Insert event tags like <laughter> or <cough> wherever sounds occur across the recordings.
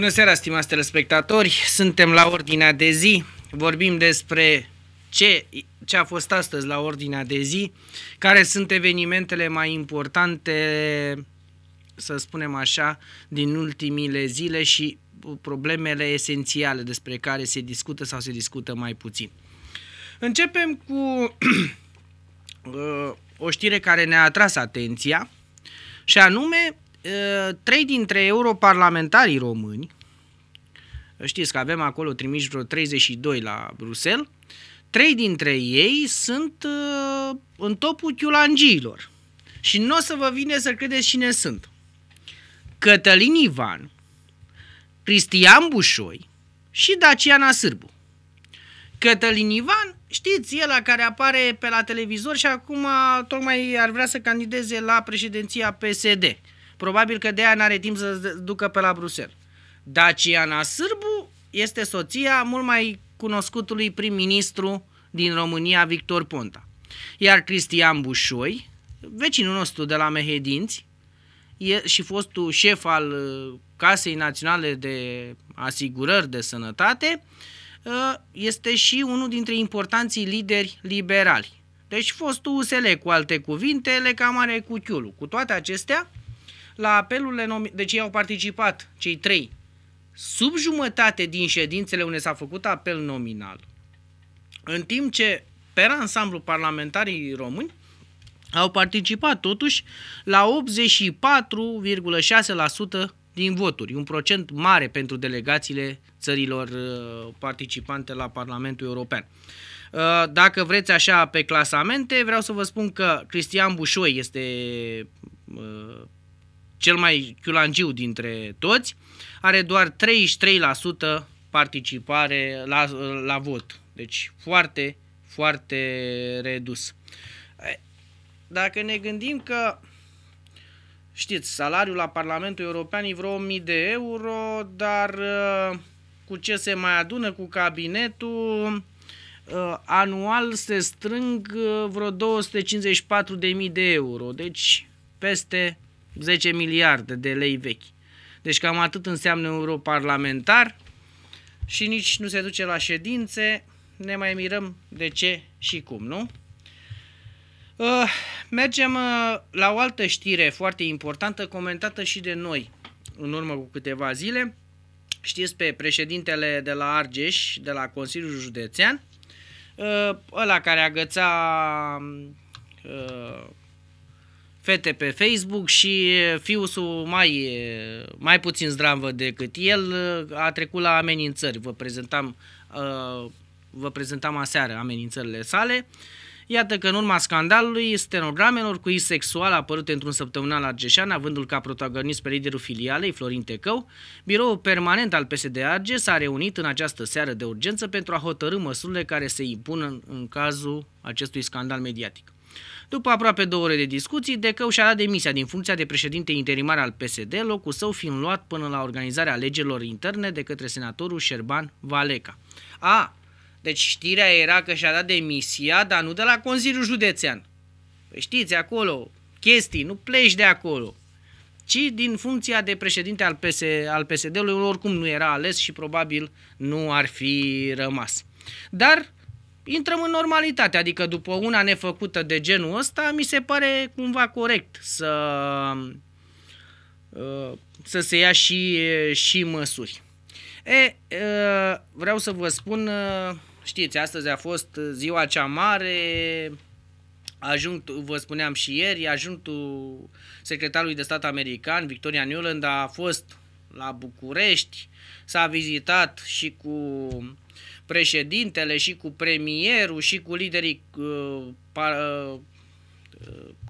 Bună seara, stimați telespectatori! Suntem la ordinea de zi. Vorbim despre ce, ce a fost astăzi la ordinea de zi, care sunt evenimentele mai importante, să spunem așa, din ultimile zile și problemele esențiale despre care se discută sau se discută mai puțin. Începem cu <clears throat> uh, o știre care ne-a atras atenția și anume trei dintre europarlamentarii români, știți că avem acolo trimiși vreo 32 la Bruxelles, trei dintre ei sunt în topul chiulangiilor. Și nu o să vă vine să credeți cine sunt. Cătălin Ivan, Cristian Bușoi și Daciana Sârbu. Cătălin Ivan, știți, el la care apare pe la televizor și acum tocmai ar vrea să candideze la președinția PSD. Probabil că de aia n-are timp să ducă pe la Bruxelles. Daciana Sârbu este soția mult mai cunoscutului prim-ministru din România, Victor Ponta. Iar Cristian Bușoi, vecinul nostru de la Mehedinți, e și fostul șef al uh, Casei Naționale de Asigurări de Sănătate, uh, este și unul dintre importanții lideri liberali. Deci fostul USL, cu alte cuvinte, le cam are cu chiulul. Cu toate acestea, la apelurile, nomi- deci ei au participat, cei trei, sub jumătate din ședințele unde s-a făcut apel nominal, în timp ce, pe ansamblu parlamentarii români, au participat totuși la 84,6% din voturi, un procent mare pentru delegațiile țărilor uh, participante la Parlamentul European. Uh, dacă vreți așa pe clasamente, vreau să vă spun că Cristian Bușoi este uh, cel mai chiulangiu dintre toți, are doar 33% participare la, la vot. Deci foarte, foarte redus. Dacă ne gândim că, știți, salariul la Parlamentul European e vreo 1000 de euro, dar uh, cu ce se mai adună cu cabinetul, uh, anual se strâng uh, vreo 254.000 de euro. Deci peste 10 miliarde de lei vechi. Deci cam atât înseamnă un europarlamentar și nici nu se duce la ședințe, ne mai mirăm de ce și cum, nu? Uh, mergem uh, la o altă știre foarte importantă, comentată și de noi în urmă cu câteva zile. Știți pe președintele de la Argeș, de la Consiliul Județean, uh, ăla care agăța uh, fete pe Facebook și fiusul mai, mai puțin zdravă decât el a trecut la amenințări. Vă prezentam, vă prezentam aseară amenințările sale. Iată că în urma scandalului stenogramelor cu sexual apărute într-un săptămânal argeșan, avându-l ca protagonist pe liderul filialei, Florin Tecău, biroul permanent al PSD Arge s-a reunit în această seară de urgență pentru a hotărâ măsurile care se impun în, în cazul acestui scandal mediatic. După aproape două ore de discuții, Decău și-a dat demisia din funcția de președinte interimar al PSD, locul său fiind luat până la organizarea alegerilor interne de către senatorul Șerban Valeca. A, deci știrea era că și-a dat demisia, dar nu de la Consiliul Județean. Păi știți, acolo, chestii, nu pleci de acolo ci din funcția de președinte al, PS, al PSD-ului, oricum nu era ales și probabil nu ar fi rămas. Dar intrăm în normalitate, adică după una nefăcută de genul ăsta, mi se pare cumva corect să, uh, să se ia și, și măsuri. E, uh, vreau să vă spun, uh, știți, astăzi a fost ziua cea mare, ajung, vă spuneam și ieri, ajuntul secretarului de stat american, Victoria Newland, a fost la București, s-a vizitat și cu președintele și cu premierul și cu liderii uh, pa, uh,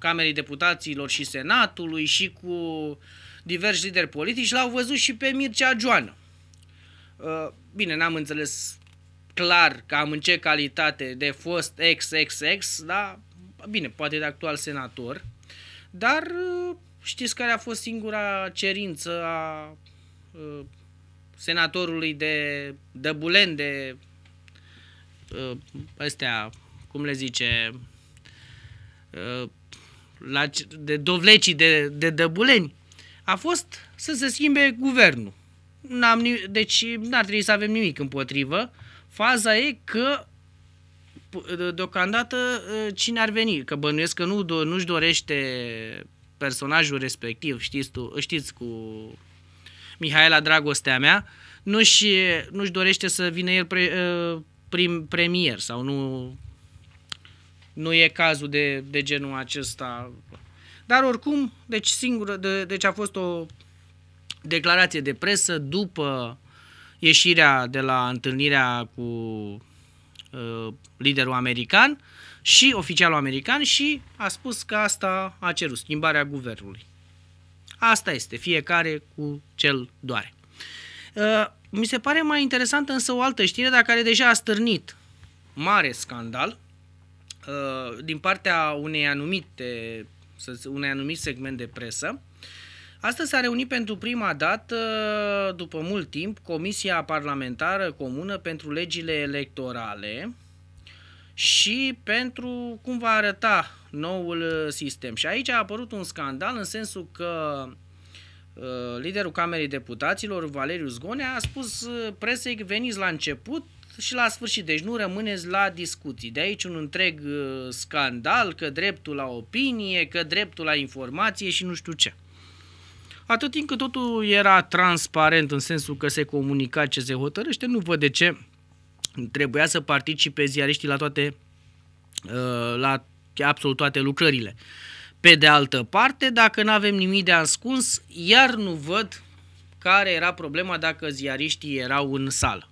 Camerei Deputaților și Senatului și cu diversi lideri politici, l-au văzut și pe Mircea Joană. Uh, bine, n-am înțeles clar cam în ce calitate de fost ex-ex-ex, da? Bine, poate de actual senator, dar uh, știți care a fost singura cerință a uh, senatorului de Dăbulen, de uh, astea, cum le zice, uh, la, de dovlecii de, de Dăbuleni, a fost să se schimbe guvernul. N-am, deci n-ar trebui să avem nimic împotrivă. Faza e că deocamdată cine ar veni, că bănuiesc că nu, nu-și dorește personajul respectiv, știți, tu, știți cu Mihaela Dragostea mea, nu-și, nu-și dorește să vină el pre, prim, premier sau nu, nu e cazul de, de genul acesta. Dar oricum, deci, singură, de, deci a fost o declarație de presă după ieșirea de la întâlnirea cu uh, liderul american și oficialul american și a spus că asta a cerut, schimbarea guvernului. Asta este, fiecare cu cel doare. Uh, mi se pare mai interesantă însă o altă știre, dar care deja a stârnit mare scandal uh, din partea unei anumite, unei anumit segment de presă. Astăzi s-a reunit pentru prima dată, după mult timp, Comisia Parlamentară Comună pentru Legile Electorale și pentru cum va arăta noul sistem. Și aici a apărut un scandal în sensul că Uh, liderul Camerei Deputaților, Valeriu Zgonea, a spus uh, presei că veniți la început și la sfârșit, deci nu rămâneți la discuții. De aici un întreg uh, scandal, că dreptul la opinie, că dreptul la informație și nu știu ce. Atât timp cât totul era transparent în sensul că se comunica ce se hotărăște, nu văd de ce trebuia să participe ziariștii la toate, la absolut toate lucrările. Pe de altă parte, dacă nu avem nimic de ascuns, iar nu văd care era problema dacă ziariștii erau în sală.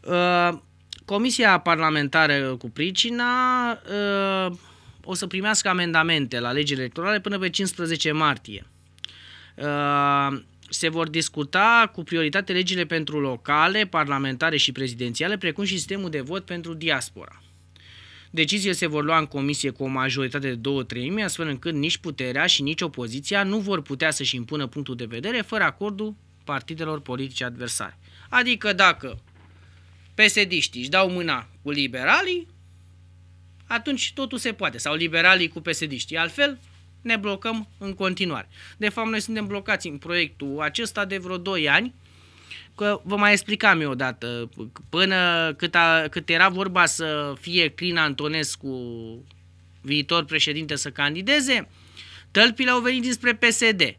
Uh, Comisia parlamentară cu pricina uh, o să primească amendamente la legile electorale până pe 15 martie. Uh, se vor discuta cu prioritate legile pentru locale, parlamentare și prezidențiale, precum și sistemul de vot pentru diaspora. Deciziile se vor lua în comisie cu o majoritate de două treimi, astfel încât nici puterea și nici opoziția nu vor putea să-și impună punctul de vedere fără acordul partidelor politice adversare. Adică dacă psd își dau mâna cu liberalii, atunci totul se poate. Sau liberalii cu psd Altfel, ne blocăm în continuare. De fapt, noi suntem blocați în proiectul acesta de vreo 2 ani, că vă mai explicam eu odată, până cât, a, cât era vorba să fie Crin Antonescu viitor președinte să candideze, tălpile au venit dinspre PSD.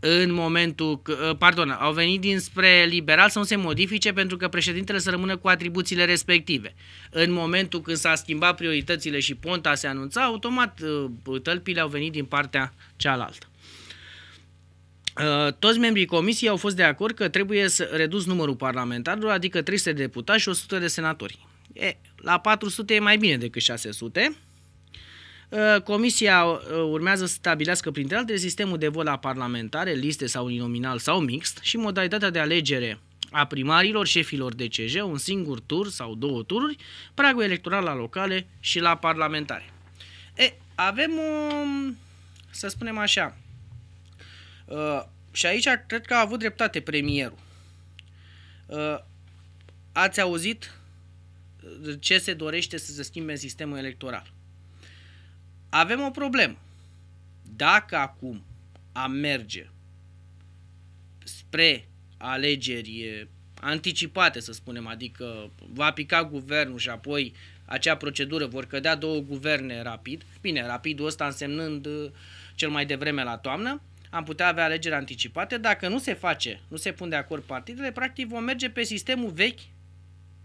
În momentul, ă, pardon, au venit dinspre liberal să nu se modifice pentru că președintele să rămână cu atribuțiile respective. În momentul când s-a schimbat prioritățile și Ponta se anunța, automat ă, tălpile au venit din partea cealaltă. Uh, toți membrii comisiei au fost de acord că trebuie să redus numărul parlamentarilor, adică 300 de deputați și 100 de senatori. E, la 400 e mai bine decât 600. Uh, comisia uh, urmează să stabilească, printre altele, sistemul de vot la parlamentare, liste sau uninominal sau mixt și modalitatea de alegere a primarilor, șefilor de CJ, un singur tur sau două tururi, pragul electoral la locale și la parlamentare. E, avem o, să spunem așa, Uh, și aici cred că a avut dreptate premierul. Uh, ați auzit ce se dorește să se schimbe în sistemul electoral. Avem o problemă. Dacă acum am merge spre alegeri anticipate, să spunem, adică va pica guvernul și apoi acea procedură vor cădea două guverne rapid, bine, rapidul ăsta însemnând uh, cel mai devreme la toamnă, am putea avea alegeri anticipate. Dacă nu se face, nu se pun de acord partidele, practic vom merge pe sistemul vechi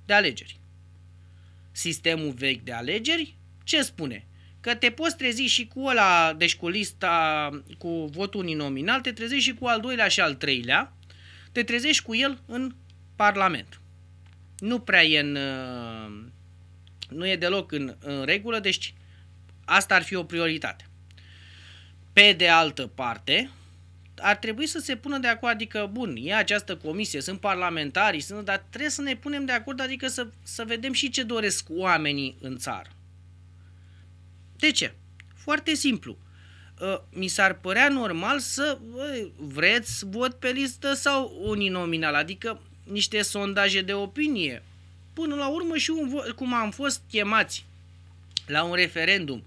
de alegeri. Sistemul vechi de alegeri, ce spune? Că te poți trezi și cu ăla, deci cu lista, cu votul uninominal, te trezești și cu al doilea și al treilea, te trezești cu el în Parlament. Nu prea e în, nu e deloc în, în regulă, deci asta ar fi o prioritate. Pe de altă parte, ar trebui să se pună de acord, adică, bun, e această comisie, sunt parlamentari, sunt, dar trebuie să ne punem de acord, adică să, să vedem și ce doresc oamenii în țară. De ce? Foarte simplu. Uh, mi s-ar părea normal să vreți vot pe listă sau uninominal, adică niște sondaje de opinie. Până la urmă și un vot, cum am fost chemați la un referendum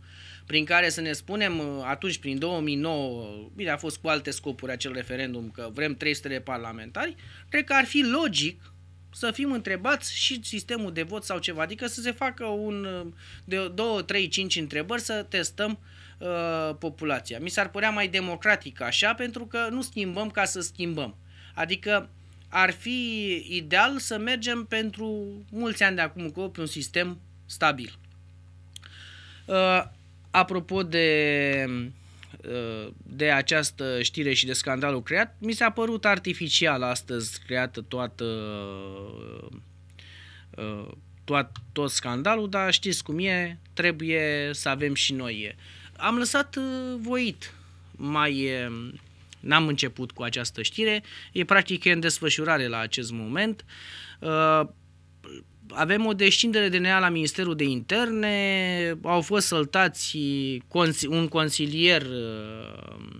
prin care să ne spunem uh, atunci, prin 2009, bine, a fost cu alte scopuri acel referendum, că vrem 300 de parlamentari, cred că ar fi logic să fim întrebați și sistemul de vot sau ceva, adică să se facă un, uh, de 2, 3, 5 întrebări să testăm uh, populația. Mi s-ar părea mai democratic așa, pentru că nu schimbăm ca să schimbăm. Adică ar fi ideal să mergem pentru mulți ani de acum cu pe un sistem stabil. Uh, apropo de, uh, de această știre și de scandalul creat, mi s-a părut artificial astăzi creată toată uh, tot, tot scandalul, dar știți cum e, trebuie să avem și noi. Am lăsat uh, voit mai N-am început cu această știre, e practic în desfășurare la acest moment. Uh, avem o descindere de nea la Ministerul de Interne, au fost săltați un consilier uh,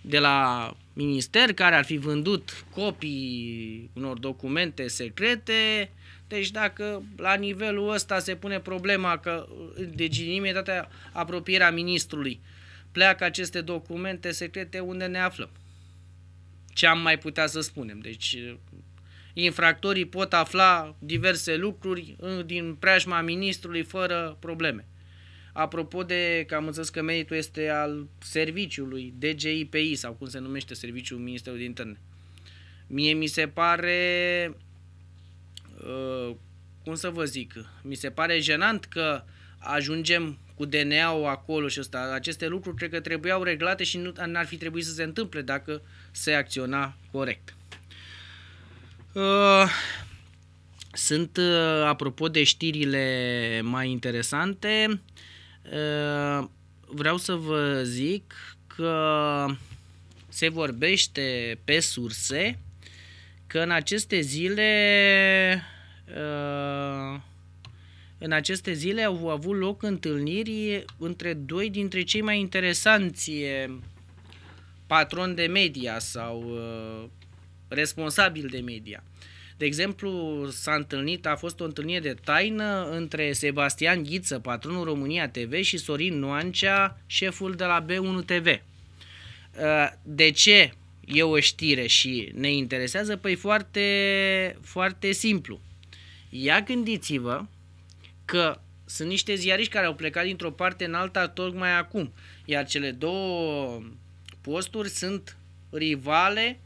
de la minister care ar fi vândut copii unor documente secrete. Deci dacă la nivelul ăsta se pune problema că deci imediat apropierea ministrului pleacă aceste documente secrete unde ne aflăm. Ce am mai putea să spunem? Deci infractorii pot afla diverse lucruri din preajma ministrului fără probleme. Apropo de că am înțeles că meritul este al serviciului DGIPI sau cum se numește serviciul Ministerului de Interne. Mie mi se pare, uh, cum să vă zic, mi se pare jenant că ajungem cu DNA-ul acolo și ăsta. Aceste lucruri cred că trebuiau reglate și nu ar fi trebuit să se întâmple dacă se acționa corect. Uh, sunt, uh, apropo de știrile mai interesante, uh, vreau să vă zic că se vorbește pe surse că în aceste zile în aceste zile au avut loc întâlniri între doi dintre cei mai interesanți patroni de media sau uh, responsabili de media. De exemplu, s-a întâlnit, a fost o întâlnire de taină între Sebastian Ghiță, patronul România TV, și Sorin Noancea, șeful de la B1 TV. Uh, de ce e o știre și ne interesează? Păi foarte, foarte simplu. Ia gândiți-vă că sunt niște ziariști care au plecat dintr-o parte în alta tocmai acum, iar cele două posturi sunt rivale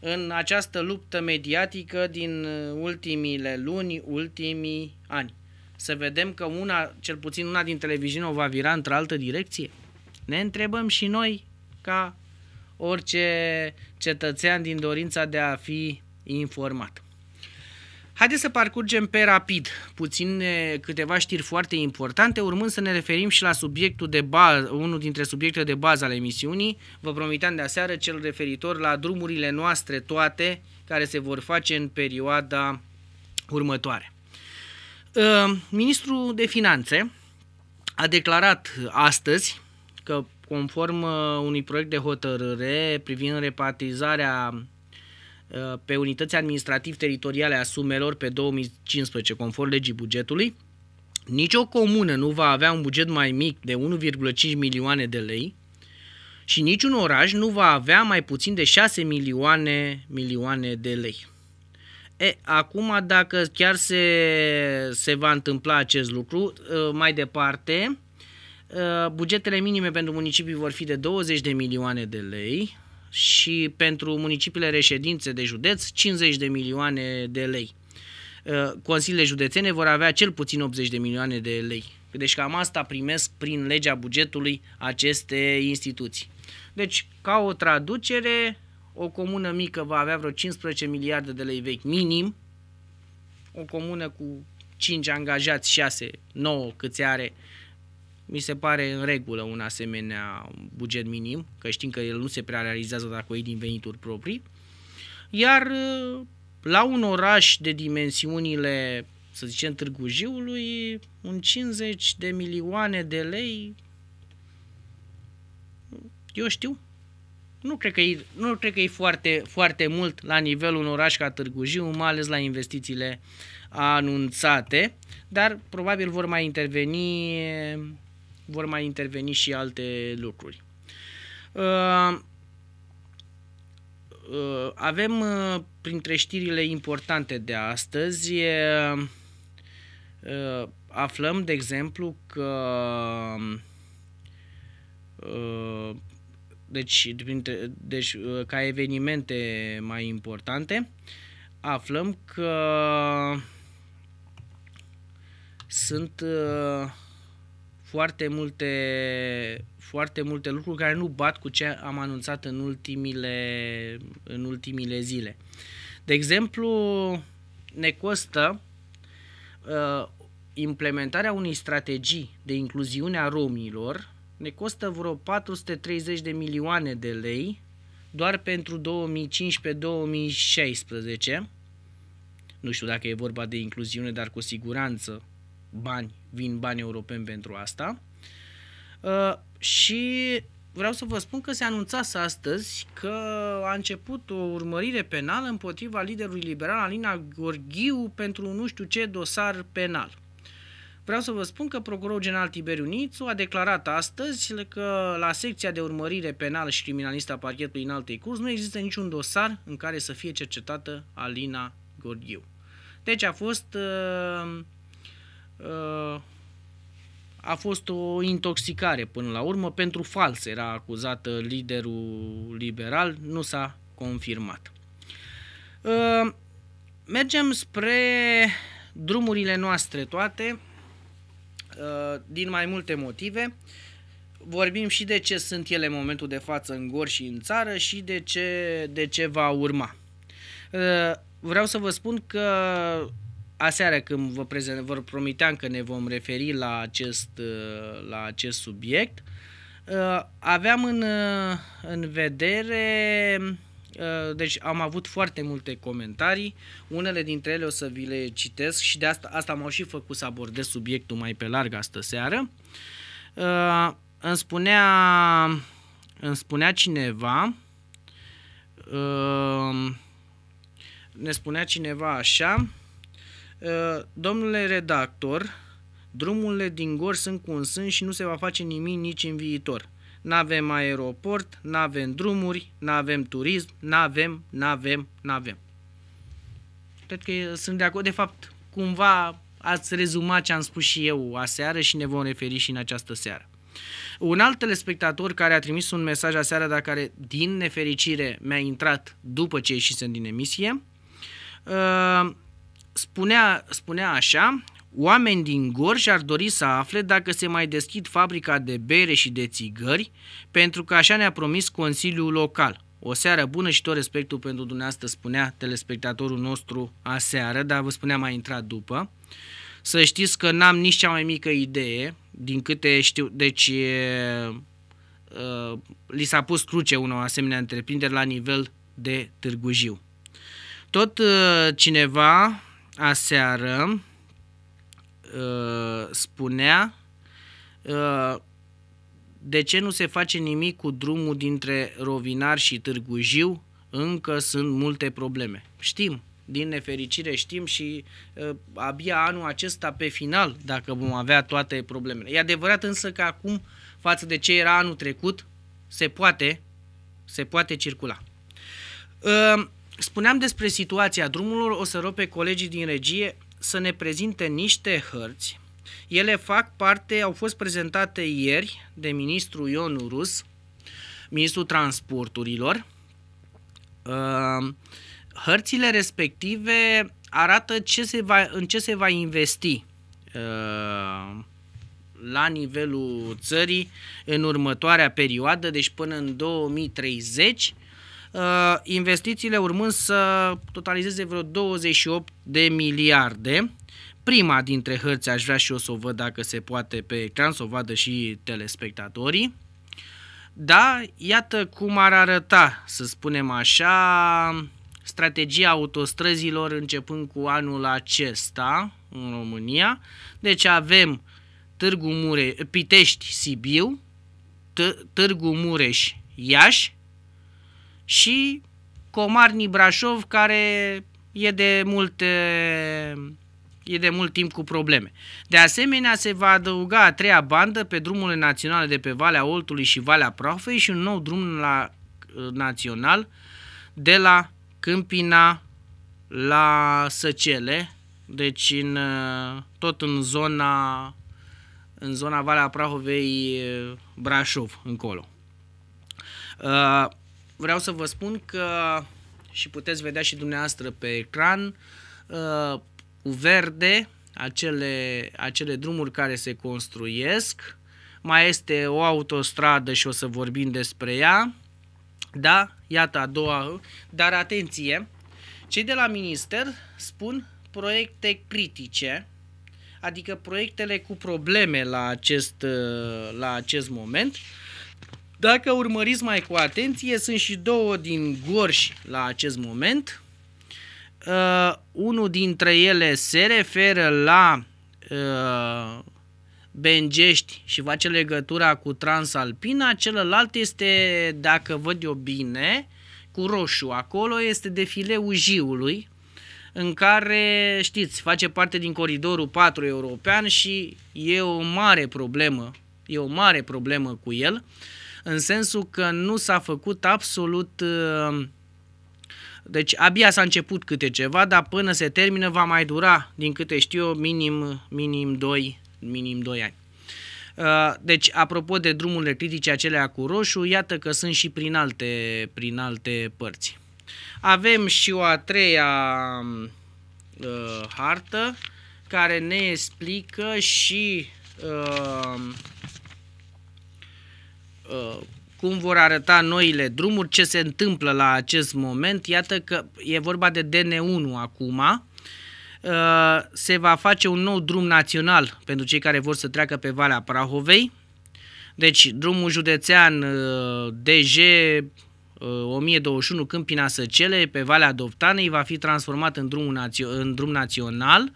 în această luptă mediatică din ultimile luni, ultimii ani. Să vedem că una, cel puțin una din televiziune o va vira într-o altă direcție? Ne întrebăm și noi ca orice cetățean din dorința de a fi informat. Haideți să parcurgem pe rapid puțin câteva știri foarte importante, urmând să ne referim și la subiectul de bază, unul dintre subiectele de bază ale emisiunii. Vă promiteam de aseară cel referitor la drumurile noastre toate care se vor face în perioada următoare. Ă, ministrul de Finanțe a declarat astăzi că conform ă, unui proiect de hotărâre privind repartizarea Uh, pe unități administrativ-teritoriale a sumelor pe 2015 conform legii bugetului, nicio comună nu va avea un buget mai mic de 1,5 milioane de lei și niciun oraș nu va avea mai puțin de 6 milioane, milioane de lei. E, acum, dacă chiar se, se va întâmpla acest lucru, uh, mai departe, uh, bugetele minime pentru municipii vor fi de 20 de milioane de lei, și pentru municipiile reședințe de județ 50 de milioane de lei. Uh, consiliile județene vor avea cel puțin 80 de milioane de lei. Deci cam asta primesc prin legea bugetului aceste instituții. Deci, ca o traducere, o comună mică va avea vreo 15 miliarde de lei vechi minim, o comună cu 5 angajați, 6, 9 câți are, mi se pare în regulă un asemenea buget minim, că știm că el nu se prea realizează dacă o iei din venituri proprii. Iar uh, la un oraș de dimensiunile, să zicem, Târgu Jiului, un 50 de milioane de lei, eu știu, nu cred că e, nu cred că e foarte, foarte mult la nivelul un oraș ca Târgu Jiu, mai ales la investițiile anunțate, dar probabil vor mai interveni vor mai interveni și alte lucruri. Uh, uh, avem uh, printre știrile importante de astăzi, aflăm, de exemplu, că deci, deci ca evenimente mai importante, aflăm că sunt uh, foarte multe, foarte multe lucruri care nu bat cu ce am anunțat în ultimile, în ultimile zile. De exemplu, ne costă uh, implementarea unei strategii de incluziune a romilor, ne costă vreo 430 de milioane de lei doar pentru 2015-2016. Nu știu dacă e vorba de incluziune, dar cu siguranță bani, vin bani europeni pentru asta. Uh, și vreau să vă spun că se anunțase astăzi că a început o urmărire penală împotriva liderului liberal Alina Gorghiu pentru nu știu ce dosar penal. Vreau să vă spun că Procurorul General Tiberiu Nițu a declarat astăzi că la secția de urmărire penală și criminalistă a parchetului în altei curs nu există niciun dosar în care să fie cercetată Alina Gorghiu. Deci a fost uh, uh, a fost o intoxicare până la urmă. Pentru fals era acuzată liderul liberal, nu s-a confirmat. Uh, mergem spre drumurile noastre toate, uh, din mai multe motive. Vorbim și de ce sunt ele în momentul de față în gor și în țară și de ce, de ce va urma. Uh, vreau să vă spun că aseară când vă, prezent, vă promiteam că ne vom referi la acest, uh, la acest subiect, uh, aveam în, uh, în vedere, deci am avut foarte multe comentarii, unele dintre ele o să vi le citesc și de asta, asta m-au și făcut să abordez subiectul mai pe larg astă seară. Îmi spunea, îmi spunea cineva, ne spunea cineva așa, Uh, domnule redactor, drumurile din Gor sunt cu un sân și nu se va face nimic nici în viitor. N-avem aeroport, n-avem drumuri, n-avem turism, n-avem, n-avem, n-avem. Cred că sunt de acord. De fapt, cumva ați rezumat ce am spus și eu aseară și ne vom referi și în această seară. Un alt telespectator care a trimis un mesaj aseară, dar care, din nefericire, mi-a intrat după ce ieșisem din emisie, uh, spunea, spunea așa, oameni din Gorj ar dori să afle dacă se mai deschid fabrica de bere și de țigări, pentru că așa ne-a promis Consiliul Local. O seară bună și tot respectul pentru dumneavoastră, spunea telespectatorul nostru aseară, dar vă spuneam mai intrat după. Să știți că n-am nici cea mai mică idee, din câte știu, deci e, uh, li s-a pus cruce unor asemenea întreprinderi la nivel de Târgu Jiu. Tot uh, cineva aseară uh, spunea uh, de ce nu se face nimic cu drumul dintre Rovinar și Târgu Jiu, încă sunt multe probleme. Știm, din nefericire știm și uh, abia anul acesta pe final, dacă vom avea toate problemele. E adevărat însă că acum, față de ce era anul trecut, se poate, se poate circula. Uh, spuneam despre situația drumurilor, o să rog pe colegii din regie să ne prezinte niște hărți. Ele fac parte, au fost prezentate ieri de ministrul Ion Rus, ministrul transporturilor. Uh, hărțile respective arată ce se va, în ce se va investi uh, la nivelul țării în următoarea perioadă, deci până în 2030, Uh, investițiile urmând să totalizeze vreo 28 de miliarde. Prima dintre hărți aș vrea și eu să o văd dacă se poate pe ecran, să o vadă și telespectatorii. Da, iată cum ar arăta, să spunem așa, strategia autostrăzilor începând cu anul acesta în România. Deci avem Târgu Mureș, Pitești, Sibiu, Târgu Mureș, Iași, și Comarni Brașov, care e de multe e de mult timp cu probleme. De asemenea, se va adăuga a treia bandă pe drumurile naționale de pe Valea Oltului și Valea Prahovei și un nou drum la, uh, național de la Câmpina la Săcele, deci în, uh, tot în zona, în zona Valea Prahovei Brașov, încolo. Vreau să vă spun că și puteți vedea și dumneavoastră pe ecran cu verde acele, acele drumuri care se construiesc. Mai este o autostradă și o să vorbim despre ea. Da, iată a doua. Dar atenție, cei de la minister spun proiecte critice, adică proiectele cu probleme la acest, la acest moment. Dacă urmăriți mai cu atenție, sunt și două din Gorj la acest moment. Uh, unul dintre ele se referă la uh, Bengești și face legătura cu Transalpina, celălalt este, dacă văd eu bine, cu roșu. Acolo este defileul Jiului, în care, știți, face parte din coridorul 4 european și e o mare problemă, e o mare problemă cu el, în sensul că nu s-a făcut absolut uh, deci abia s-a început câte ceva, dar până se termină va mai dura, din câte știu eu, minim, minim 2, minim 2 ani. Uh, deci, apropo de drumurile critice acelea cu roșu, iată că sunt și prin alte, prin alte părți. Avem și o a treia uh, hartă care ne explică și uh, uh, cum vor arăta noile drumuri, ce se întâmplă la acest moment. Iată că e vorba de DN1 acum. Uh, se va face un nou drum național pentru cei care vor să treacă pe Valea Prahovei. Deci drumul județean uh, DG 1021 uh, Câmpina Săcele pe Valea Dovtanei va fi transformat în, drumul în drum național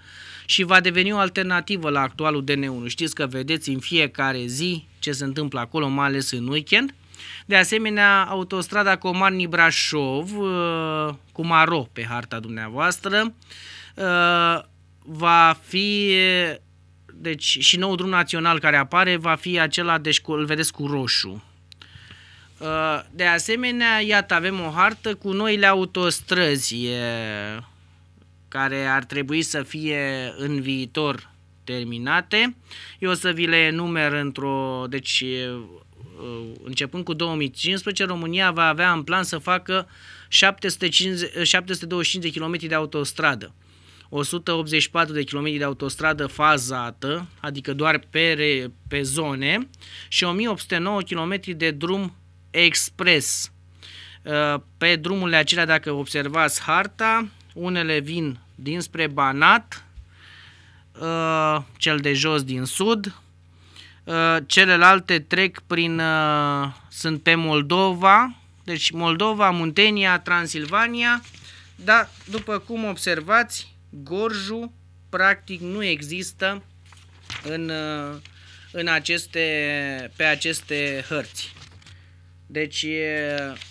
și va deveni o alternativă la actualul DN1. Știți că vedeți în fiecare zi ce se întâmplă acolo, mai ales în weekend. De asemenea, autostrada Comarni-Brașov, uh, cu maro pe harta dumneavoastră, uh, va fi, deci și nou drum național care apare va fi acela, deci îl vedeți cu roșu. Uh, de asemenea, iată, avem o hartă cu noile autostrăzi care ar trebui să fie în viitor terminate. Eu o să vi le enumer într-o, deci Uh, începând cu 2015, România va avea în plan să facă 750, 725 de km de autostradă. 184 de km de autostradă fazată, adică doar pe, pe zone, și 1809 km de drum expres. Uh, pe drumurile acelea, dacă observați harta, unele vin dinspre Banat, uh, cel de jos din sud, Uh, celelalte trec prin, uh, sunt pe Moldova, deci Moldova, Muntenia, Transilvania, dar după cum observați, Gorju practic nu există în, uh, în aceste, pe aceste hărți. Deci,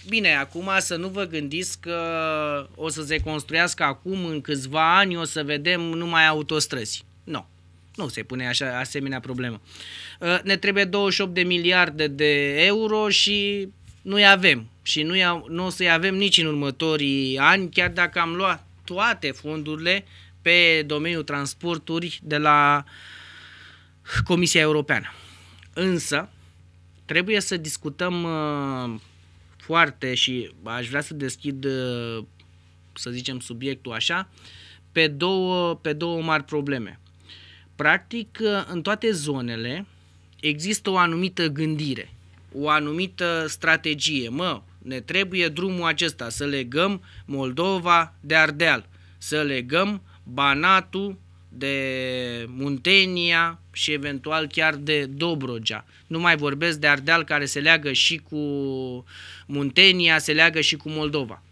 bine, acum să nu vă gândiți că o să se construiască acum, în câțiva ani, o să vedem numai autostrăzi. Nu. Nu se pune așa asemenea problemă. Uh, ne trebuie 28 de miliarde de euro și nu-i avem. Și nu, nu o să-i avem nici în următorii ani, chiar dacă am luat toate fondurile pe domeniul transporturi de la Comisia Europeană. Însă, trebuie să discutăm uh, foarte și aș vrea să deschid, uh, să zicem, subiectul așa, pe două, pe două mari probleme. Practic, în toate zonele există o anumită gândire, o anumită strategie. Mă, ne trebuie drumul acesta să legăm Moldova de Ardeal, să legăm Banatul de Muntenia și eventual chiar de Dobrogea. Nu mai vorbesc de Ardeal care se leagă și cu Muntenia, se leagă și cu Moldova.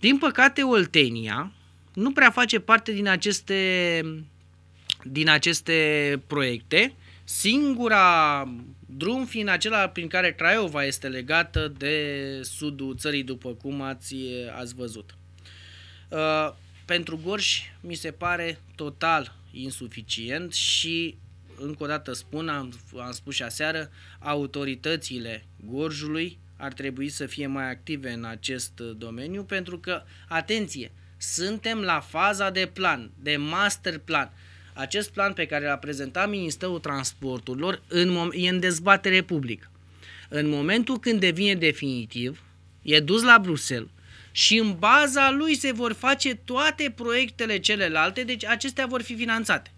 Din păcate, Oltenia nu prea face parte din aceste din aceste proiecte, singura drum fiind acela prin care Craiova este legată de sudul țării, după cum ați, ați văzut. Uh, pentru Gorj mi se pare total insuficient și încă o dată spun, am, am spus și aseară, autoritățile Gorjului ar trebui să fie mai active în acest domeniu pentru că, atenție, suntem la faza de plan, de master plan. Acest plan pe care l-a prezentat Ministerul Transporturilor în, e în dezbatere publică. În momentul când devine definitiv, e dus la Bruxelles și în baza lui se vor face toate proiectele celelalte, deci acestea vor fi finanțate.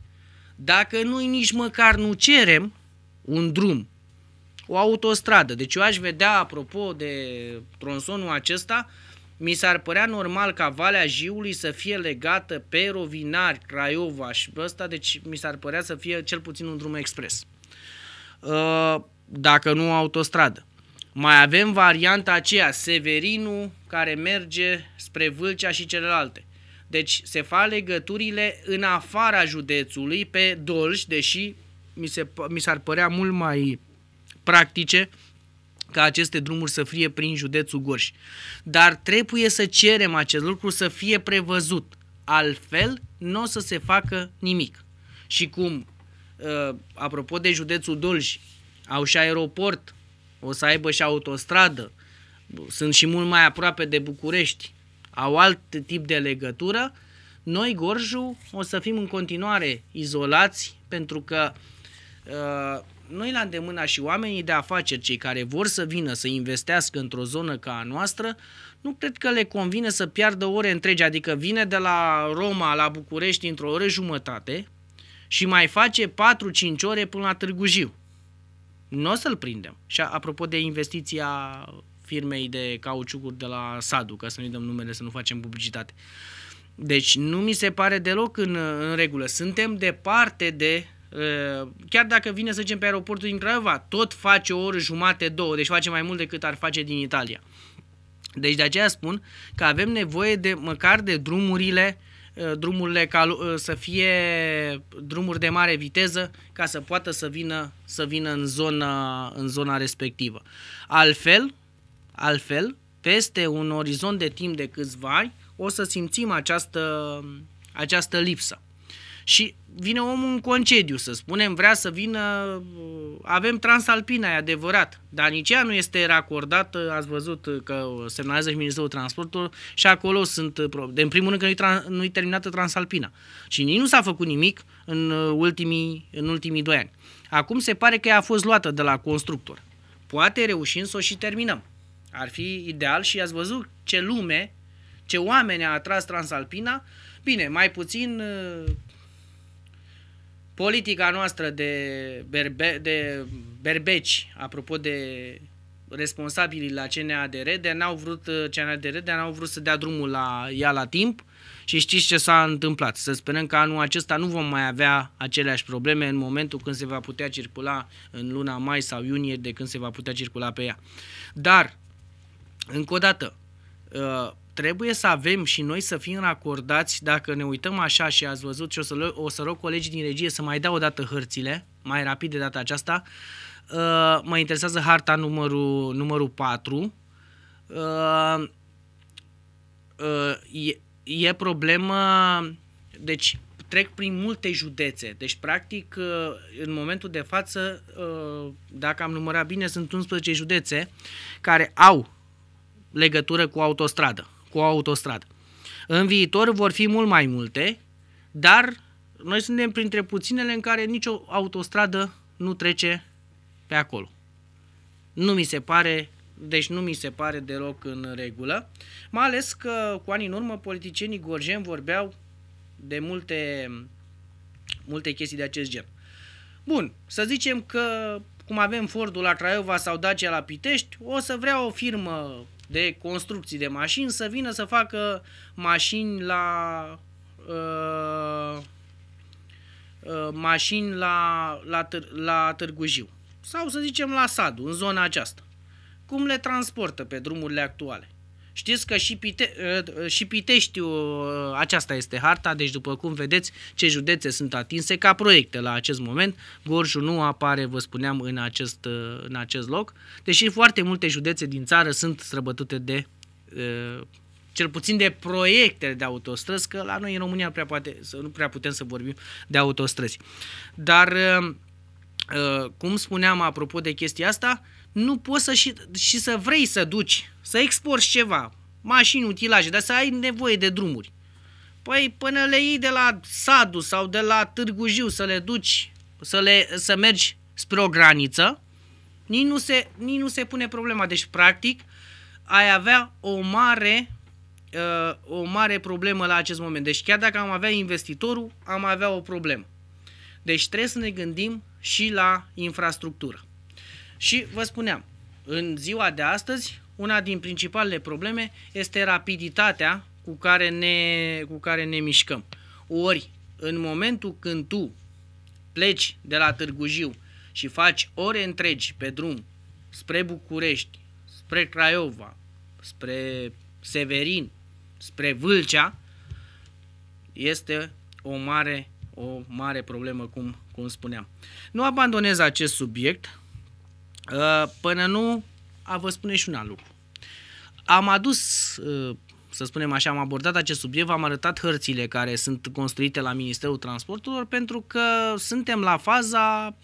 Dacă noi nici măcar nu cerem un drum, o autostradă, deci eu aș vedea, apropo de tronsonul acesta, mi s-ar părea normal ca Valea Jiului să fie legată pe Rovinari, Craiova și ăsta, deci mi s-ar părea să fie cel puțin un drum expres. Uh, dacă nu autostradă. Mai avem varianta aceea, Severinu, care merge spre Vâlcea și celelalte. Deci se fac legăturile în afara județului pe Dolj, deși mi, se, mi s-ar părea mult mai practice ca aceste drumuri să fie prin județul Gorj. Dar trebuie să cerem acest lucru să fie prevăzut. Altfel, nu o să se facă nimic. Și cum, uh, apropo de județul Dolj, au și aeroport, o să aibă și autostradă, sunt și mult mai aproape de București, au alt tip de legătură, noi, Gorju, o să fim în continuare izolați pentru că uh, noi la îndemâna și oamenii de afaceri, cei care vor să vină să investească într-o zonă ca a noastră, nu cred că le convine să piardă ore întregi, adică vine de la Roma la București într-o oră jumătate și mai face 4-5 ore până la Târgu Jiu. Nu o să-l prindem. Și apropo de investiția firmei de cauciucuri de la Sadu, ca să nu-i dăm numele, să nu facem publicitate. Deci nu mi se pare deloc în, în regulă. Suntem departe de Uh, chiar dacă vine să zicem pe aeroportul din Craiova, tot face o oră jumate, două, deci face mai mult decât ar face din Italia. Deci de aceea spun că avem nevoie de măcar de drumurile uh, drumurile ca, uh, să fie drumuri de mare viteză ca să poată să vină, să vină în, zona, în zona respectivă. Altfel, altfel, peste un orizont de timp de câțiva ani, o să simțim această, această lipsă și vine omul în concediu, să spunem, vrea să vină, avem Transalpina, e adevărat, dar nici ea nu este racordată, ați văzut că semnalează și Ministerul Transportului și acolo sunt, de în primul rând că nu-i, nu terminată Transalpina și nici nu s-a făcut nimic în ultimii, în ultimii doi ani. Acum se pare că ea a fost luată de la constructor. Poate reușim să o și terminăm. Ar fi ideal și ați văzut ce lume, ce oameni a atras Transalpina, Bine, mai puțin politica noastră de, berbe, de berbeci, apropo de responsabilii la CNADR, de n-au vrut uh, CNADR, de n-au vrut să dea drumul la ea la timp și știți ce s-a întâmplat. Să sperăm că anul acesta nu vom mai avea aceleași probleme în momentul când se va putea circula în luna mai sau iunie de când se va putea circula pe ea. Dar, încă o dată, uh, trebuie să avem și noi să fim acordați, dacă ne uităm așa și ați văzut și o să, o să rog colegii din regie să mai dea o dată hărțile, mai rapid de data aceasta, uh, mă interesează harta numărul, numărul 4, uh, uh, e, e problemă, deci trec prin multe județe. Deci, practic, uh, în momentul de față, uh, dacă am numărat bine, sunt 11 județe care au legătură cu autostradă cu o autostradă. În viitor vor fi mult mai multe, dar noi suntem printre puținele în care nicio autostradă nu trece pe acolo. Nu mi se pare, deci nu mi se pare deloc în regulă, mai ales că cu ani în urmă politicienii gorjeni vorbeau de multe, multe chestii de acest gen. Bun, să zicem că cum avem Fordul la Craiova sau Dacia la Pitești, o să vrea o firmă de construcții de mașini să vină să facă mașini la uh, uh, mașini la, la, târ- la Târgu Jiu sau să zicem la Sadu, în zona aceasta. Cum le transportă pe drumurile actuale? Știți că și, Pite, uh, și Pitești, aceasta este harta, deci după cum vedeți ce județe sunt atinse ca proiecte la acest moment. Gorjul nu apare, vă spuneam, în acest, uh, în acest loc, deși foarte multe județe din țară sunt străbătute de uh, cel puțin de proiecte de autostrăzi, că la noi în România prea poate, să nu prea putem să vorbim de autostrăzi. Dar, uh, uh, cum spuneam apropo de chestia asta, nu poți să și, și să vrei să duci, să exporti ceva, mașini, utilaje, dar să ai nevoie de drumuri. Păi până le iei de la Sadu sau de la Târgu Jiu să le duci, să, le, să mergi spre o graniță, nici nu, se, nici nu se pune problema. Deci, practic, ai avea o mare, uh, o mare problemă la acest moment. Deci, chiar dacă am avea investitorul, am avea o problemă. Deci, trebuie să ne gândim și la infrastructură. Și vă spuneam, în ziua de astăzi, una din principalele probleme este rapiditatea cu care ne, cu care ne mișcăm. Ori, în momentul când tu pleci de la Târgu Jiu și faci ore întregi pe drum spre București, spre Craiova, spre Severin, spre Vâlcea, este o mare, o mare problemă, cum, cum spuneam. Nu abandonez acest subiect uh, până nu a vă spune și un alt lucru. Am adus uh, să spunem așa, am abordat acest subiect, v-am arătat hărțile care sunt construite la Ministerul Transporturilor pentru că suntem la faza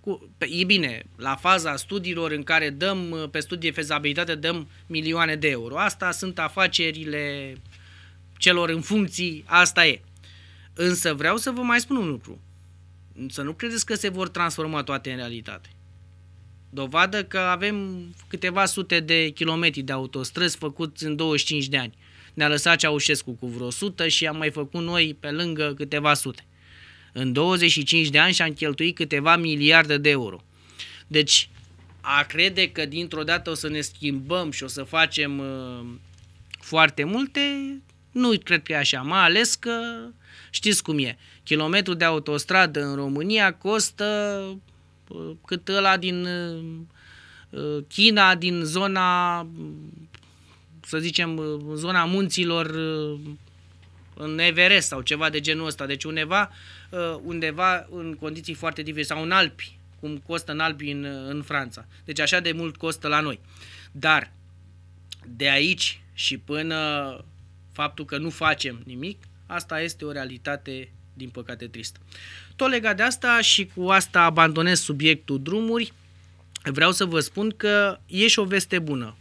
cu, e bine, la faza studiilor în care dăm, pe studii de fezabilitate, dăm milioane de euro. Asta sunt afacerile celor în funcții, asta e. Însă vreau să vă mai spun un lucru. Să nu credeți că se vor transforma toate în realitate. Dovadă că avem câteva sute de kilometri de autostrăzi făcuți în 25 de ani. Ne-a lăsat Ceaușescu cu vreo 100 și am mai făcut noi pe lângă câteva sute. În 25 de ani și-am cheltuit câteva miliarde de euro. Deci, a crede că dintr-o dată o să ne schimbăm și o să facem uh, foarte multe, nu cred că e așa, mai ales că știți cum e. Kilometru de autostradă în România costă cât ăla din uh, China, din zona, să zicem, zona munților uh, în Everest sau ceva de genul ăsta. Deci undeva, uh, undeva în condiții foarte diverse sau în Alpi, cum costă în Alpi în, în Franța. Deci așa de mult costă la noi. Dar de aici și până faptul că nu facem nimic, asta este o realitate din păcate tristă. Tot legat de asta și cu asta abandonez subiectul drumuri, vreau să vă spun că e și o veste bună.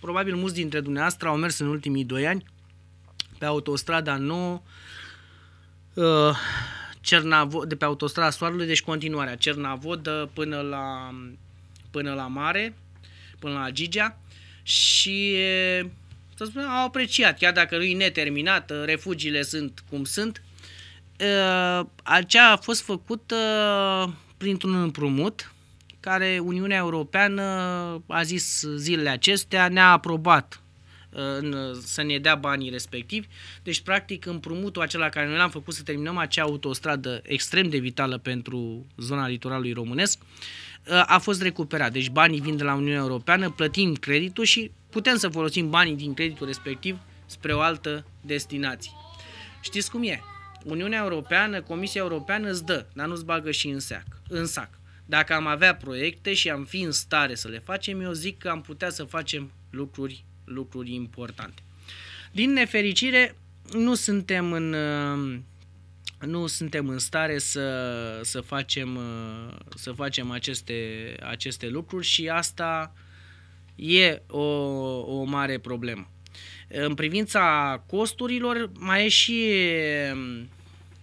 Probabil mulți dintre dumneavoastră au mers în ultimii doi ani pe autostrada nouă, uh, Cernavod, de pe autostrada Soarelui, deci continuarea, Cernavodă până la, până la mare, până la Gigea și să spunem, au apreciat, chiar dacă nu e neterminată, refugiile sunt cum sunt, uh, aceea a fost făcută printr-un împrumut care Uniunea Europeană a zis zilele acestea, ne-a aprobat în, să ne dea banii respectivi. Deci, practic, împrumutul acela care noi l-am făcut să terminăm acea autostradă extrem de vitală pentru zona litoralului românesc, a fost recuperat. Deci banii vin de la Uniunea Europeană, plătim creditul și putem să folosim banii din creditul respectiv spre o altă destinație. Știți cum e? Uniunea Europeană, Comisia Europeană îți dă, dar nu-ți bagă și în sac. În sac. Dacă am avea proiecte și am fi în stare să le facem, eu zic că am putea să facem lucruri, lucruri importante. Din nefericire, nu suntem în, nu suntem în stare să, să, facem, să facem aceste, aceste lucruri și asta e o, o mare problemă. În privința costurilor, mai e și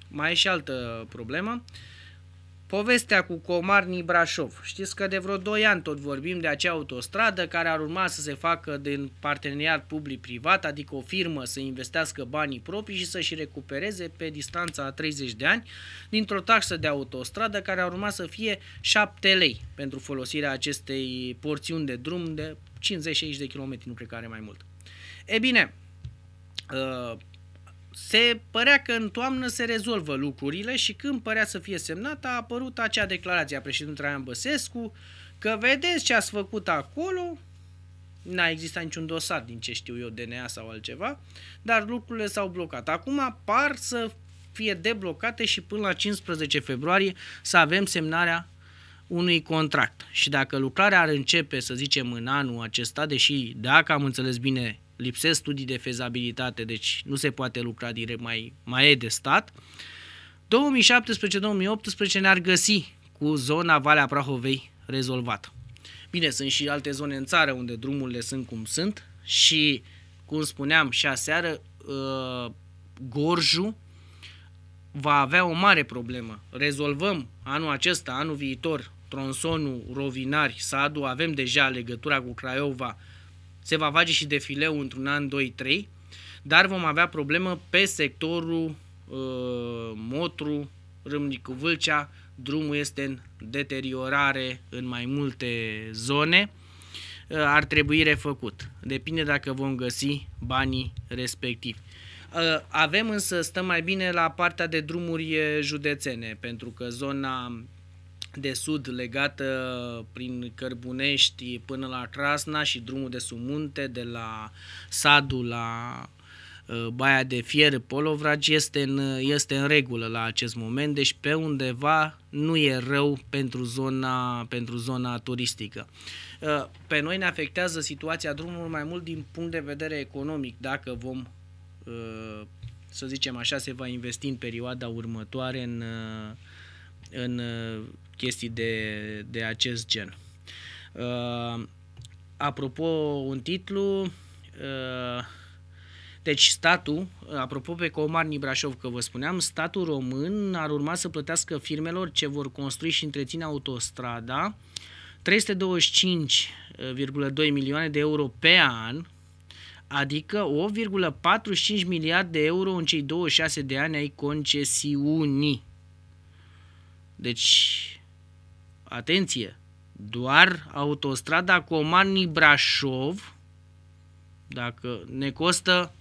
mai e și altă problemă. Povestea cu Comarni Brașov. Știți că de vreo 2 ani tot vorbim de acea autostradă care ar urma să se facă din parteneriat public-privat, adică o firmă să investească banii proprii și să-și recupereze pe distanța a 30 de ani dintr-o taxă de autostradă care ar urma să fie 7 lei pentru folosirea acestei porțiuni de drum de 50-60 de kilometri, nu cred că are mai mult. E bine, uh, se părea că în toamnă se rezolvă lucrurile și când părea să fie semnată a apărut acea declarație a președintelui Traian Băsescu că vedeți ce ați făcut acolo, n-a existat niciun dosar din ce știu eu, DNA sau altceva, dar lucrurile s-au blocat. Acum par să fie deblocate și până la 15 februarie să avem semnarea unui contract. Și dacă lucrarea ar începe, să zicem, în anul acesta, deși dacă am înțeles bine lipsesc studii de fezabilitate, deci nu se poate lucra direct, mai, mai e de stat. 2017-2018 ne-ar găsi cu zona Valea Prahovei rezolvată. Bine, sunt și alte zone în țară unde drumurile sunt cum sunt și, cum spuneam și aseară, uh, Gorju va avea o mare problemă. Rezolvăm anul acesta, anul viitor, tronsonul Rovinari, Sadu, avem deja legătura cu Craiova, se va face și defileu într-un an, 2-3, dar vom avea problemă pe sectorul uh, Motru, Râmnicu Vâlcea, drumul este în deteriorare în mai multe zone, uh, ar trebui refăcut. Depinde dacă vom găsi banii respectivi. Uh, avem însă, stăm mai bine la partea de drumuri județene, pentru că zona de sud legată prin Cărbunești până la Crasna și drumul de Sumunte de la Sadu la uh, Baia de Fier, Polovragi este în, este în regulă la acest moment, deci pe undeva nu e rău pentru zona, pentru zona turistică. Uh, pe noi ne afectează situația drumului mai mult din punct de vedere economic, dacă vom, uh, să zicem așa, se va investi în perioada următoare în, în chestii de, de acest gen. Uh, apropo, un titlu, uh, deci statul, apropo pe Comar Brașov că vă spuneam, statul român ar urma să plătească firmelor ce vor construi și întreține autostrada 325,2 milioane de euro pe an, adică 8,45 miliarde de euro în cei 26 de ani ai concesiunii. Deci, atenție, doar autostrada Comani-Brașov, dacă ne costă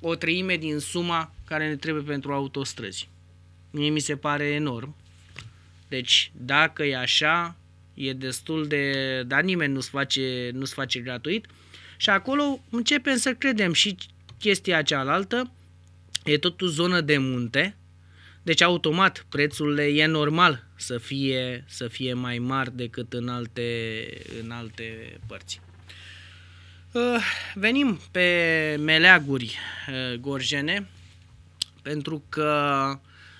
o treime din suma care ne trebuie pentru autostrăzi. Mie mi se pare enorm. Deci, dacă e așa, e destul de... Dar nimeni nu-ți face, nu face gratuit. Și acolo începem să credem și chestia cealaltă. E totul zonă de munte, deci automat prețul e normal să fie, să fie mai mari decât în alte, în alte părți. Uh, venim pe meleaguri uh, gorjene, pentru că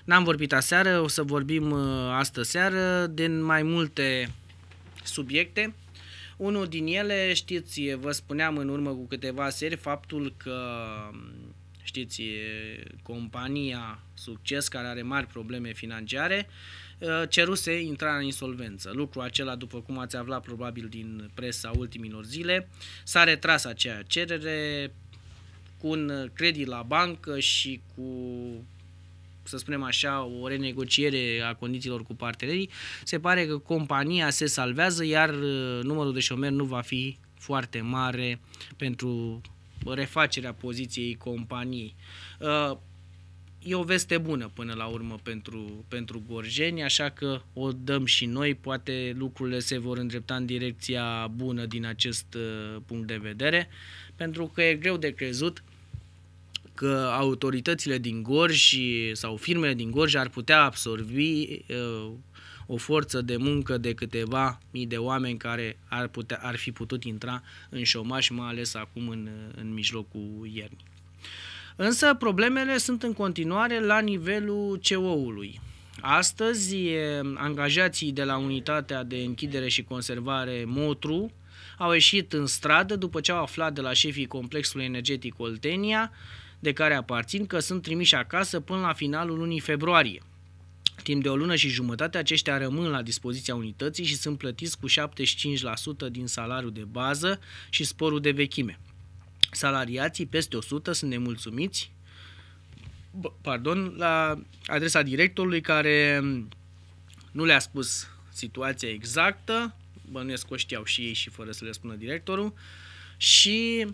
n-am vorbit aseară, o să vorbim uh, astă seară din mai multe subiecte. Unul din ele, știți, vă spuneam în urmă cu câteva seri faptul că știți, compania succes care are mari probleme financiare, ceruse intrarea în insolvență. Lucrul acela, după cum ați aflat probabil din presa ultimilor zile, s-a retras acea cerere cu un credit la bancă și cu să spunem așa, o renegociere a condițiilor cu partenerii, se pare că compania se salvează, iar numărul de șomeri nu va fi foarte mare pentru refacerea poziției companiei. Uh, e o veste bună până la urmă pentru, pentru gorjeni, așa că o dăm și noi, poate lucrurile se vor îndrepta în direcția bună din acest uh, punct de vedere, pentru că e greu de crezut că autoritățile din Gorj sau firmele din Gorj ar putea absorbi uh, o forță de muncă de câteva mii de oameni care ar, putea, ar fi putut intra în șomaș, mai ales acum în, în mijlocul iernii. Însă problemele sunt în continuare la nivelul CO-ului. Astăzi, angajații de la unitatea de închidere și conservare Motru au ieșit în stradă după ce au aflat de la șefii complexului energetic Oltenia, de care aparțin, că sunt trimiși acasă până la finalul lunii februarie. Timp de o lună și jumătate, aceștia rămân la dispoziția unității și sunt plătiți cu 75% din salariul de bază și sporul de vechime. Salariații peste 100 sunt nemulțumiți pardon, la adresa directorului care nu le-a spus situația exactă, bănuiesc o știau și ei și fără să le spună directorul, și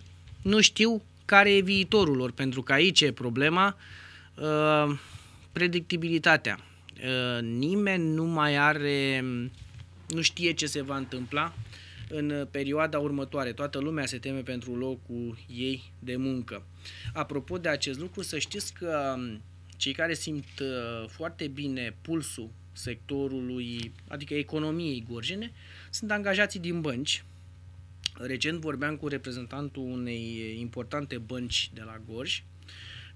nu știu care e viitorul lor, pentru că aici e problema, uh, predictibilitatea. Uh, nimeni nu mai are, nu știe ce se va întâmpla în perioada următoare. Toată lumea se teme pentru locul ei de muncă. Apropo de acest lucru, să știți că um, cei care simt uh, foarte bine pulsul sectorului, adică economiei gorjene, sunt angajații din bănci, recent vorbeam cu reprezentantul unei importante bănci de la Gorj,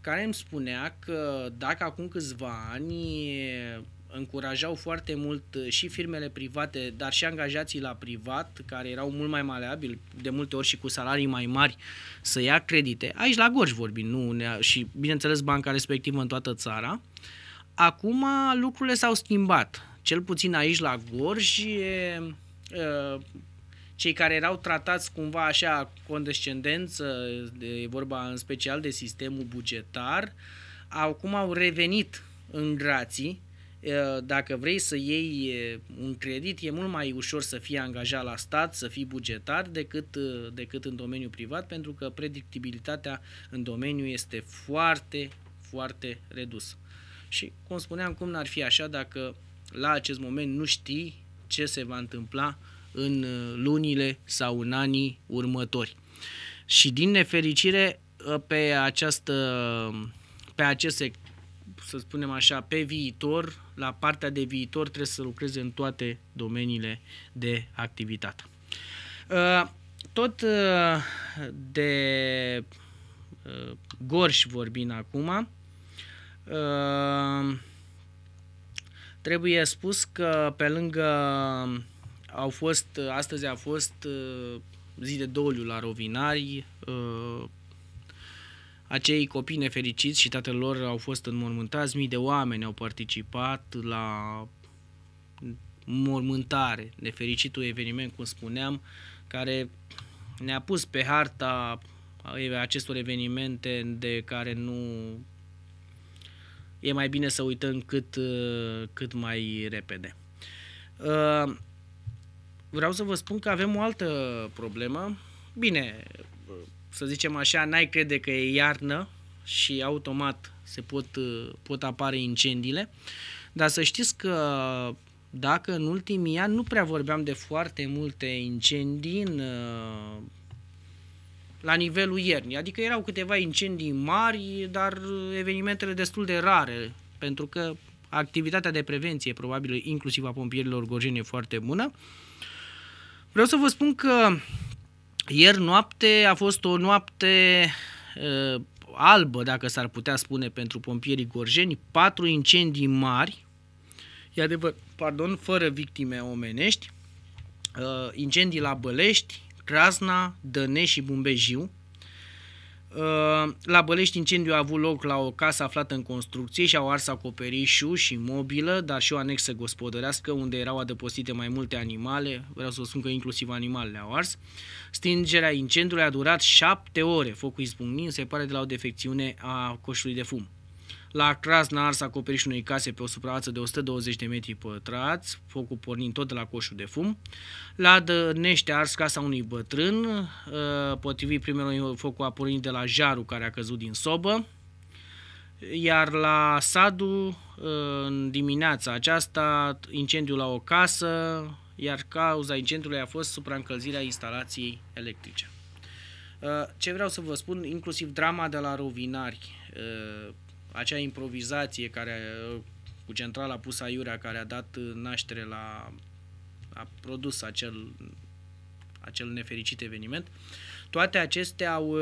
care îmi spunea că dacă acum câțiva ani încurajau foarte mult și firmele private, dar și angajații la privat, care erau mult mai maleabili, de multe ori și cu salarii mai mari, să ia credite. Aici la Gorj vorbim, nu, și bineînțeles banca respectivă în toată țara. Acum lucrurile s-au schimbat. Cel puțin aici la Gorj, e, cei care erau tratați cumva așa condescendență, e vorba în special de sistemul bugetar, acum au revenit în grații, dacă vrei să iei un credit, e mult mai ușor să fii angajat la stat, să fii bugetar, decât, decât în domeniul privat, pentru că predictibilitatea în domeniu este foarte, foarte redusă. Și, cum spuneam, cum n-ar fi așa dacă la acest moment nu știi ce se va întâmpla în lunile sau în anii următori. Și din nefericire, pe, această, pe acest să spunem așa, pe viitor, la partea de viitor trebuie să lucreze în toate domeniile de activitate. Uh, tot uh, de uh, Gorj vorbind acum, trebuie spus că pe lângă au fost, astăzi a fost zi de doliu la Rovinari, acei copii nefericiți și tatăl lor au fost înmormântați, mii de oameni au participat la mormântare, nefericitul eveniment, cum spuneam, care ne-a pus pe harta acestor evenimente de care nu e mai bine să uităm cât, cât mai repede. Vreau să vă spun că avem o altă problemă. Bine, să zicem așa, n-ai crede că e iarnă și automat se pot, pot apare incendiile, dar să știți că dacă în ultimii ani nu prea vorbeam de foarte multe incendii în, la nivelul iernii, adică erau câteva incendii mari, dar evenimentele destul de rare, pentru că activitatea de prevenție, probabil inclusiv a pompierilor gorjeni, e foarte bună. Vreau să vă spun că ieri noapte a fost o noapte uh, albă, dacă s-ar putea spune, pentru pompierii gorjeni, patru incendii mari, e adevăr, pardon, fără victime omenești, uh, incendii la Bălești, Crasna, Dănești și Bumbejiu, Uh, la Bălești incendiu a avut loc la o casă aflată în construcție și au ars acoperișul și mobilă, dar și o anexă gospodărească unde erau adăpostite mai multe animale, vreau să spun că inclusiv animalele au ars. Stingerea incendiului a durat șapte ore, focul izbucnind, se pare de la o defecțiune a coșului de fum. La Crasna ars acoperișul unei case pe o suprafață de 120 de metri pătrați, focul pornind tot de la coșul de fum. La Dănește ars casa unui bătrân, uh, potrivit primelor focul a pornit de la jarul care a căzut din sobă. Iar la Sadu, uh, în dimineața aceasta, incendiul la o casă, iar cauza incendiului a fost supraîncălzirea instalației electrice. Uh, ce vreau să vă spun, inclusiv drama de la Rovinari, acea improvizație care cu centrala pusă aiurea care a dat naștere la a produs acel acel nefericit eveniment. Toate acestea au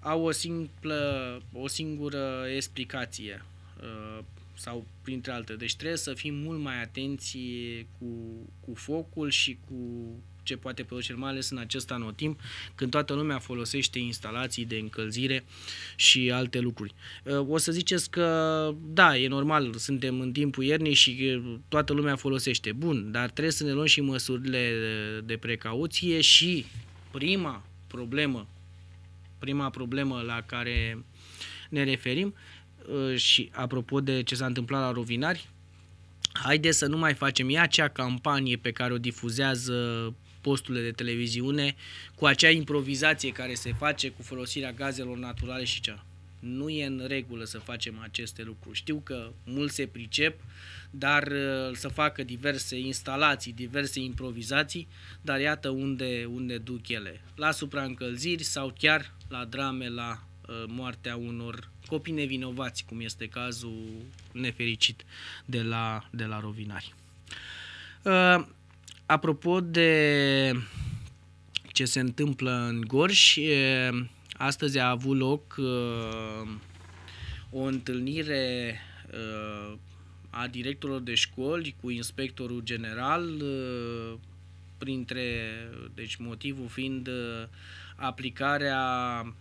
au o simplă o singură explicație sau printre altele. Deci trebuie să fim mult mai atenți cu, cu focul și cu ce poate produce, mai ales în acest anotimp, când toată lumea folosește instalații de încălzire și alte lucruri. Uh, o să ziceți că, da, e normal, suntem în timpul iernii și toată lumea folosește. Bun, dar trebuie să ne luăm și măsurile de precauție și prima problemă, prima problemă la care ne referim uh, și apropo de ce s-a întâmplat la Rovinari, haideți să nu mai facem ea acea campanie pe care o difuzează posturile de televiziune cu acea improvizație care se face cu folosirea gazelor naturale și cea. Nu e în regulă să facem aceste lucruri. Știu că mulți se pricep, dar uh, să facă diverse instalații, diverse improvizații, dar iată unde, unde duc ele. La supraîncălziri sau chiar la drame, la uh, moartea unor copii nevinovați, cum este cazul nefericit de la, de la Rovinari. Uh, apropo de ce se întâmplă în Gorj. Astăzi a avut loc o întâlnire a directorilor de școli cu inspectorul general, printre, deci motivul fiind aplicarea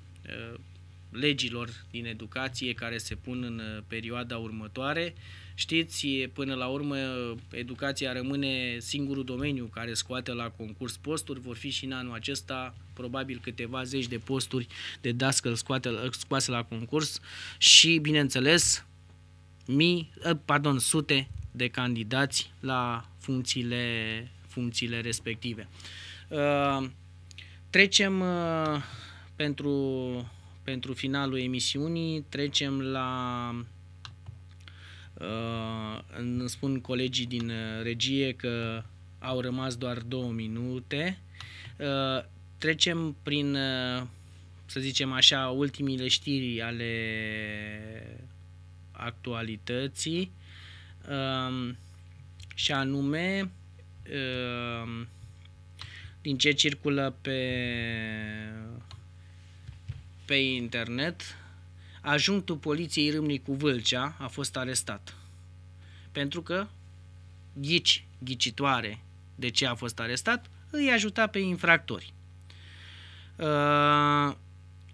legilor din educație care se pun în perioada următoare Știți, până la urmă, educația rămâne singurul domeniu care scoate la concurs posturi. Vor fi și în anul acesta probabil câteva zeci de posturi de dascăl scoate, scoase la concurs și, bineînțeles, mii, ă, pardon, sute de candidați la funcțiile, funcțiile respective. Uh, trecem uh, pentru, pentru finalul emisiunii, trecem la Uh, îmi spun colegii din uh, regie că au rămas doar două minute. Uh, trecem prin, să zicem așa, ultimile știri ale actualității și anume din ce circulă pe, pe internet Ajunctul poliției Râmnicu Vâlcea a fost arestat. Pentru că ghici, ghicitoare de ce a fost arestat, îi ajuta pe infractori. Uh,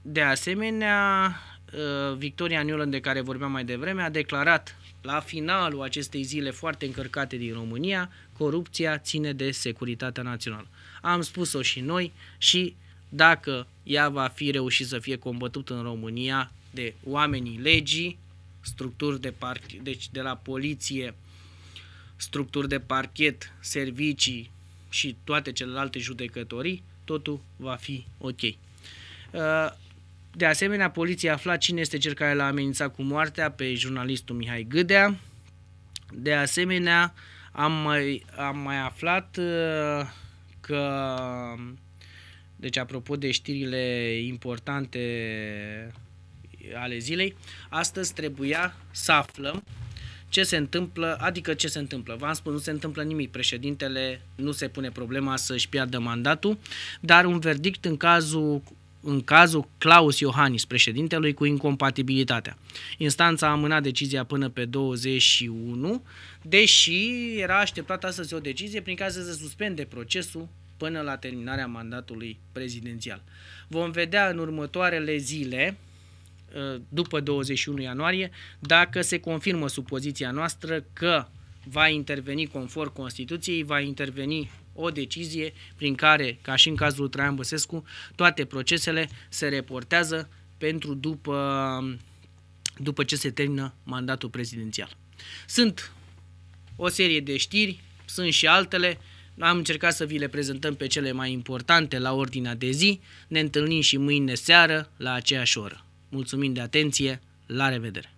de asemenea, uh, Victoria Newland, de care vorbeam mai devreme, a declarat la finalul acestei zile foarte încărcate din România, corupția ține de securitatea națională. Am spus-o și noi și dacă ea va fi reușit să fie combătută în România, de oamenii legii, structuri de parchet, deci de la poliție, structuri de parchet, servicii și toate celelalte judecătorii, totul va fi ok. Uh, de asemenea, poliția a aflat cine este cel care l-a amenințat cu moartea pe jurnalistul Mihai Gâdea. De asemenea, am mai, am mai aflat uh, că, deci apropo de știrile importante ale zilei, astăzi trebuia să aflăm ce se întâmplă, adică ce se întâmplă. V-am spus, nu se întâmplă nimic. Președintele nu se pune problema să-și piardă mandatul, dar un verdict în cazul în cazul Claus Iohannis, președintelui, cu incompatibilitatea. Instanța a amânat decizia până pe 21, deși era așteptată astăzi o decizie prin care să se suspende procesul până la terminarea mandatului prezidențial. Vom vedea în următoarele zile Uh, după 21 ianuarie, dacă se confirmă supoziția noastră că va interveni conform Constituției, va interveni o decizie prin care, ca și în cazul Traian Băsescu, toate procesele se reportează pentru după, după ce se termină mandatul prezidențial. Sunt o serie de știri, sunt și altele, am încercat să vi le prezentăm pe cele mai importante la ordinea de zi. Ne întâlnim și mâine seară la aceeași oră. Mulțumim de atenție, la revedere!